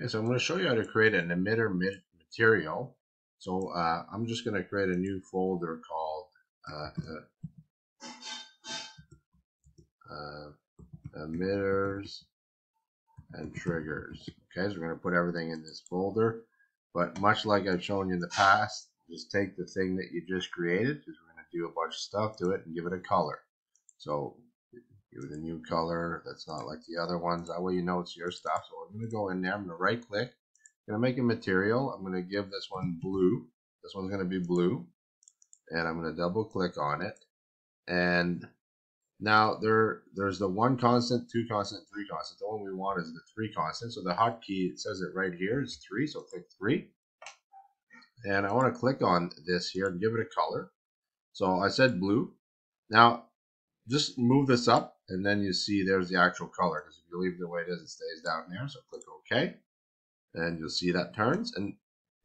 Okay, so I'm going to show you how to create an emitter material. So uh, I'm just going to create a new folder called uh, uh, uh, emitters and triggers. Okay, so we're going to put everything in this folder. But much like I've shown you in the past, just take the thing that you just created, because we're going to do a bunch of stuff to it and give it a color. So give it a new color that's not like the other ones. That way you know it's your stuff. So I'm going to go in there. I'm going to right click. I'm going to make a material. I'm going to give this one blue. This one's going to be blue. And I'm going to double click on it. And now there there's the one constant, two constant, three constant. The one we want is the three constant. So the hotkey, it says it right here is three. So click three. And I want to click on this here and give it a color. So I said blue. Now just move this up and then you see there's the actual color because if you leave it the way it is it stays down there so click OK and you'll see that turns and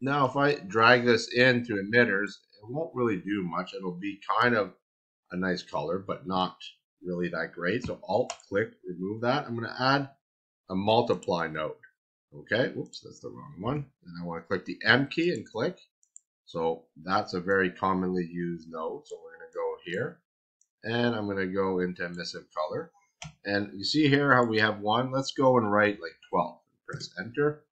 now if I drag this into emitters it won't really do much. It'll be kind of a nice color but not really that great so alt click remove that. I'm going to add a multiply node. Okay whoops that's the wrong one and I want to click the M key and click. So that's a very commonly used node so we're going to go here and I'm going to go into emissive color. And you see here how we have one. Let's go and write like 12. Press enter.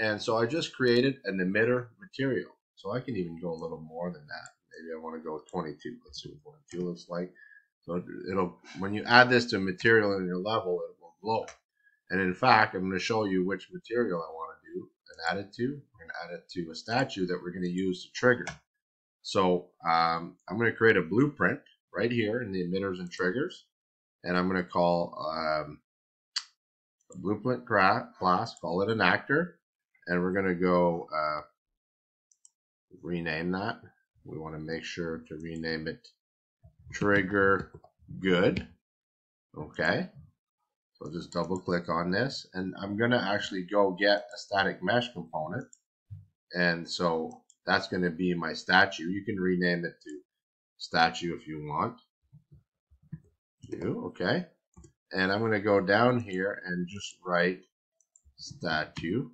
And so I just created an emitter material. So I can even go a little more than that. Maybe I want to go 22. Let's see what 22 looks like. So it'll when you add this to a material in your level, it will glow. And in fact, I'm going to show you which material I want to do and add it to. We're going to add it to a statue that we're going to use to trigger. So um, I'm going to create a blueprint right here in the emitters and triggers. And I'm going to call um, a blueprint class, call it an actor. And we're going to go uh, rename that. We want to make sure to rename it trigger good. Okay. So just double click on this and I'm going to actually go get a static mesh component. And so that's going to be my statue. You can rename it to statue if you want. Okay. And I'm going to go down here and just write statue.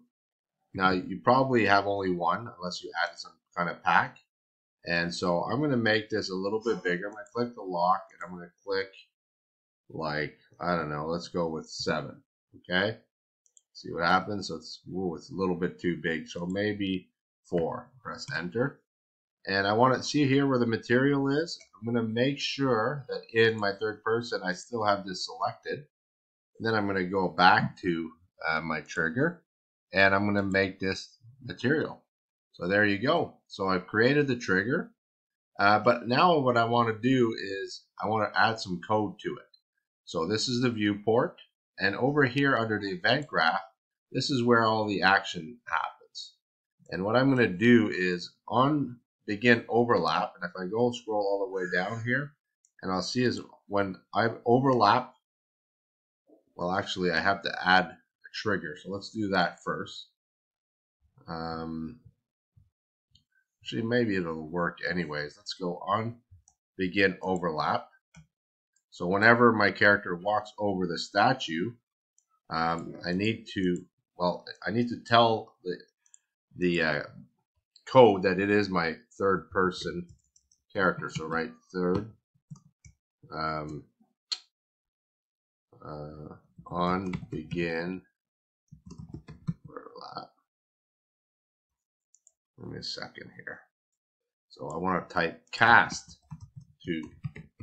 Now you probably have only one unless you added some kind of pack. And so I'm going to make this a little bit bigger. I'm going to click the lock and I'm going to click like, I don't know, let's go with seven. Okay. See what happens. So it's, ooh, it's a little bit too big. So maybe four. Press enter and I want to see here where the material is. I'm going to make sure that in my third person I still have this selected. And then I'm going to go back to uh, my trigger and I'm going to make this material. So there you go. So I've created the trigger. Uh, but now what I want to do is I want to add some code to it. So this is the viewport. And over here under the event graph, this is where all the action happens. And what I'm going to do is on begin overlap. And if I go scroll all the way down here, and I'll see is when I overlap, well, actually, I have to add a trigger. So let's do that first. Um, actually, maybe it'll work anyways. Let's go on begin overlap. So whenever my character walks over the statue, um, I need to, well, I need to tell the, the uh, code that it is my third person character. So write third um, uh, on begin overlap. Give me a second here. So I want to type cast to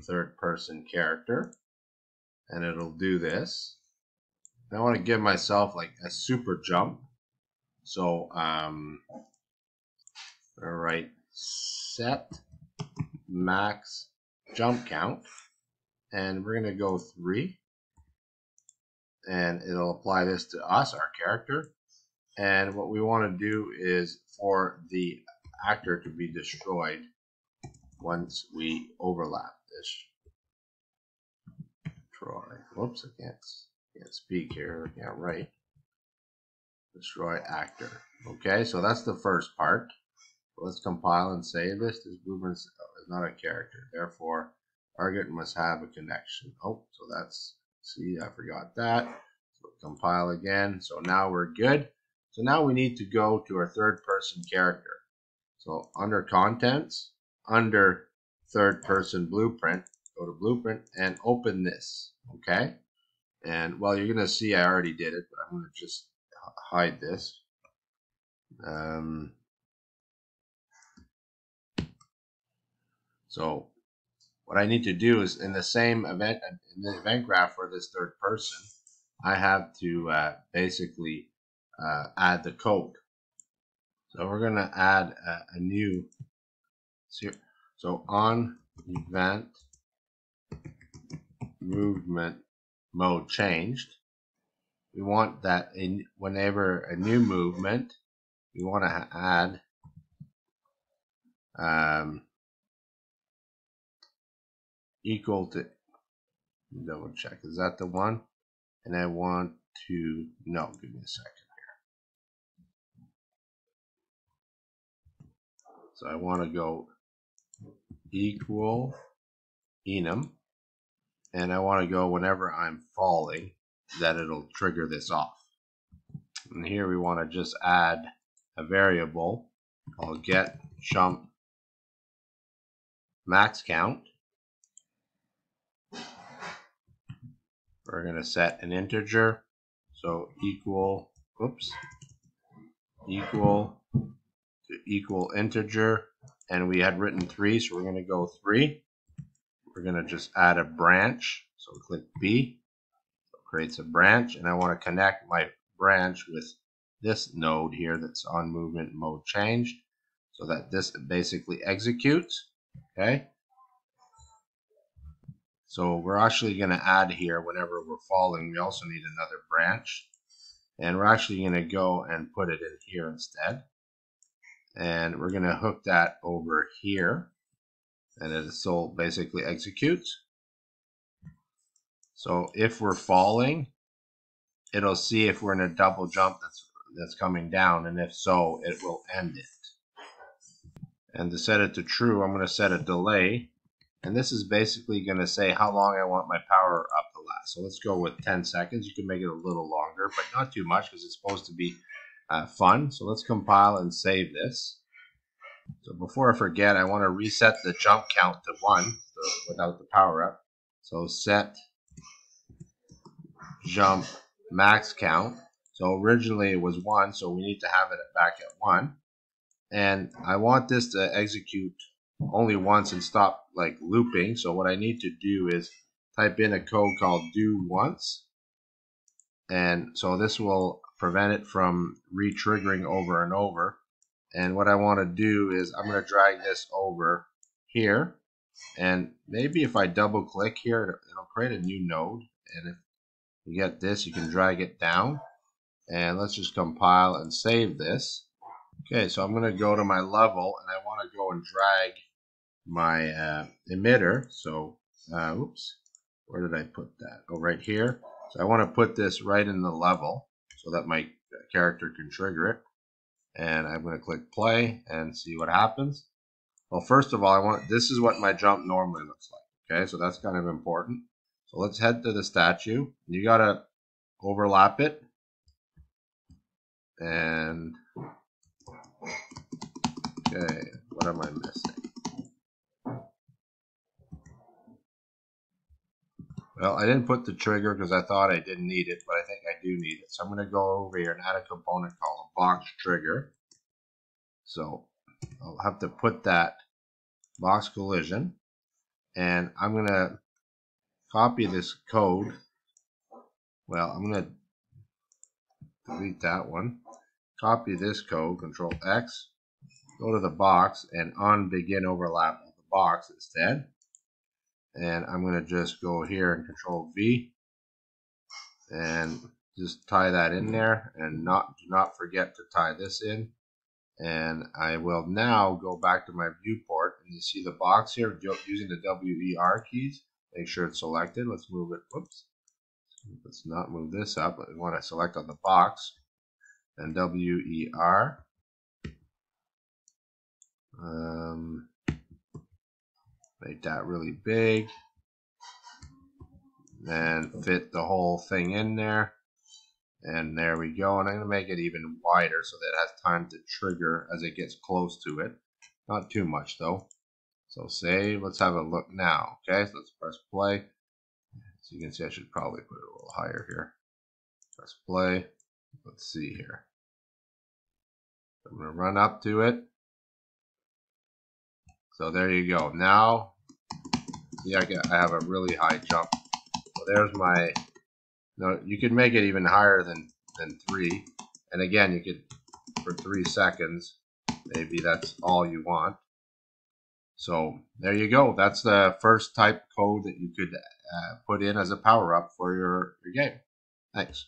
third person character and it'll do this. I want to give myself like a super jump. So um, all right, set max jump count, and we're to go three, and it'll apply this to us, our character. And what we want to do is for the actor to be destroyed once we overlap this. Destroy. Whoops, I can't, can't speak here. I can't write. Destroy actor. Okay, so that's the first part. Let's compile and save this. This movement is not a character. Therefore, target must have a connection. Oh, so that's, see, I forgot that. So compile again. So now we're good. So now we need to go to our third person character. So under contents, under third person blueprint, go to blueprint and open this. Okay. And well, you're going to see I already did it, but I'm going to just hide this. Um, so what I need to do is in the same event, in the event graph for this third person, I have to uh, basically uh, add the code. So we're going to add a, a new, so on event movement mode changed, we want that in, whenever a new movement, we want to add um, equal to double check is that the one? And I want to no give me a second here. So I want to go equal enum and I want to go whenever I'm falling that it'll trigger this off. And here we want to just add a variable. Called get jump max count we're going to set an integer. So equal oops equal to equal integer. And we had written 3 so we're going to go 3 we're going to just add a branch. So click B. So it creates a branch. And I want to connect my branch with this node here that's on movement mode changed so that this basically executes okay so we're actually going to add here whenever we're falling, we also need another branch. And we're actually going to go and put it in here instead. And we're going to hook that over here. And it so basically executes. So if we're falling, it'll see if we're in a double jump that's that's coming down, and if so, it will end it. And to set it to true, I'm going to set a delay and this is basically going to say how long I want my power up to last. So let's go with 10 seconds. You can make it a little longer, but not too much because it's supposed to be uh, fun. So let's compile and save this. So before I forget, I want to reset the jump count to 1 so without the power up. So set jump max count. So originally it was 1, so we need to have it back at 1. And I want this to execute only once and stop like looping. So what I need to do is type in a code called do once. And so this will prevent it from re-triggering over and over. And what I want to do is I'm going to drag this over here. And maybe if I double click here, it'll create a new node. And if you get this, you can drag it down. And let's just compile and save this. Okay, so I'm going to go to my level and I want to go and drag my uh, emitter. So, uh, oops, where did I put that? Oh, right here. So I want to put this right in the level so that my character can trigger it. And I'm going to click play and see what happens. Well, first of all, I want this is what my jump normally looks like. Okay, so that's kind of important. So let's head to the statue. You got to overlap it. And okay, what am I missing? Well, I didn't put the trigger because I thought I didn't need it, but I think I do need it. So I'm going to go over here and add a component called a box trigger. So I'll have to put that box collision and I'm going to copy this code. Well, I'm going to delete that one. Copy this code, control X, go to the box and on begin overlap of the box instead and I'm going to just go here and control V. And just tie that in there and not do not forget to tie this in. And I will now go back to my viewport. And you see the box here using the WER keys. Make sure it's selected. Let's move it. Whoops let's not move this up. We want to select on the box. And WER um, make that really big and fit the whole thing in there And there we go. And I'm going to make it even wider so that it has time to trigger as it gets close to it. Not too much though. So save. Let's have a look now. Okay, so let's press play. So you can see I should probably put it a little higher here. Press play. Let's see here. I'm going to run up to it. So there you go. Now, see, I, I have a really high jump. So there's my, no, you could make it even higher than, than three. And again, you could, for three seconds, maybe that's all you want. So there you go. That's the first type code that you could uh, put in as a power up for your, your game. Thanks.